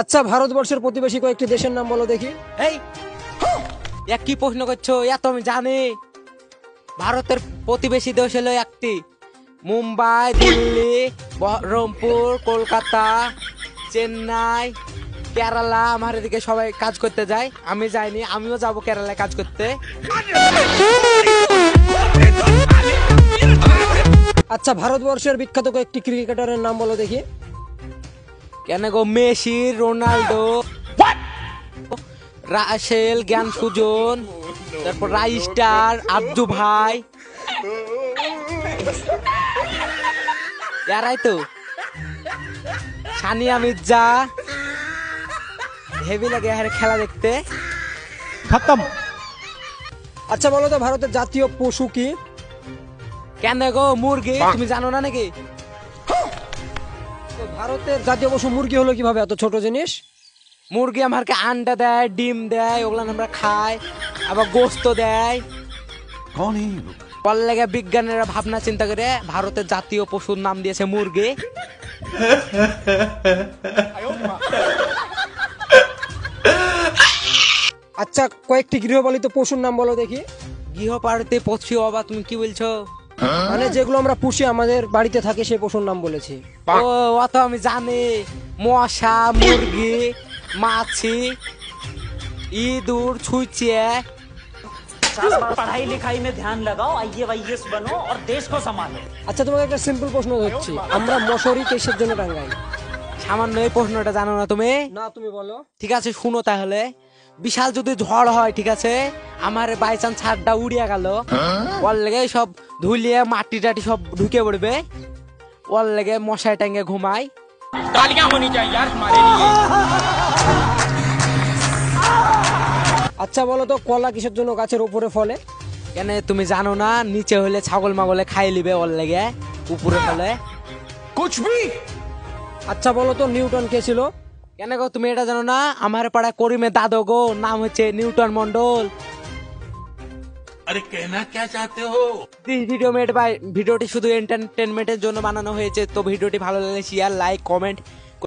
আচ্ছা ভারতবর্ষের প্রতিবেশী কয়েকটি দেশের নাম বলো দেখি। এই এক কি প্রশ্ন করছ? এত আমি জানি। ভারতের প্রতিবেশী দেশ হলো একটি। মুম্বাই দিল্লি বহরমপুর কলকাতা চেন্নাই কেরালা। আমার এদিকে সবাই কাজ করতে যায়। আমি যাইনি আমিও যাব কেরালায় কাজ করতে। আচ্ছা ভারতবর্ষের বিখ্যাত কয়েকটি ক্রিকেটারের নাম বলো দেখি। কেন গো মেসি রোনাল্ডো? রাসেল জ্ঞান সুজন তারপর রাইস্টার আব্দু ভাই। এরাই তো। সানিয়া মির্জা। হেভি লাগে এর খেলা দেখতে। খতম। আচ্ছা বলো তো ভারতের জাতীয় পশু কি? কেন গো মুরগি? তুমি জানো না নাকি? ভারতের জাতীয় পশু মুরগি হলো কীভাবে এত ছোট জিনিস? মুরগি আমাকে আন্ডা দেয় ডিম দেয় ওগুলো আমরা খাই আবার গোস্ত দেয়। লাগে বিজ্ঞানীরা ভাবনা চিন্তা করে ভারতের জাতীয় পশুর নাম দিয়েছে মুরগি। আচ্ছা কয়েকটি গৃহপালিত পশুর নাম বলো দেখি। গৃহপালিত পশু আবার তুমি কি বলছো? মানে যেগুলো আমরা পুষি আমাদের বাড়িতে থাকে সে পশুর নাম বলেছি। অত আমি জানি মশা মুরগি মাছি ইঁদুর ছুঁচিয়া পড়াই লিখাই ধ্যান আচ্ছা তোমাকে একটা সিম্পল প্রশ্ন হচ্ছে আমরা মশারি কিসের জন্য টাঙ্গাই? সামান্য এই প্রশ্নটা জানো না তুমি? না তুমি বলো। ঠিক আছে শুনো তাহলে। বিশাল যদি ঝড় হয় ঠিক আছে? আমার বাই চান্স ছাদটা উড়িয়া গেল। ওর লেগে সব ধুলিয়ে মাটি টাটি সব ঢুকে পড়বে। ওর লেগে মশাই টাঙ্গে ঘুমাই আচ্ছা বলো তো কলা কিসের জন্য গাছের উপরে ফলে? কেন তুমি জানো না নিচে হলে ছাগল মাগলে খাই লিবে ওর লেগে উপরে ফলে। কুচবি! আচ্ছা বলো তো নিউটন কে ছিল? কেন গো তুমি এটা জানো না? আমার পাড়া করিমে দাদো গো নাম হচ্ছে নিউটন মন্ডল আরে কেনা কে চাতে হো? ভিডিও মেড বাই ভিডিওটি শুধু এন্টারটেনমেন্টের জন্য বানানো হয়েছে তো ভিডিওটি ভালো লাগলে শেয়ার লাইক কমেন্ট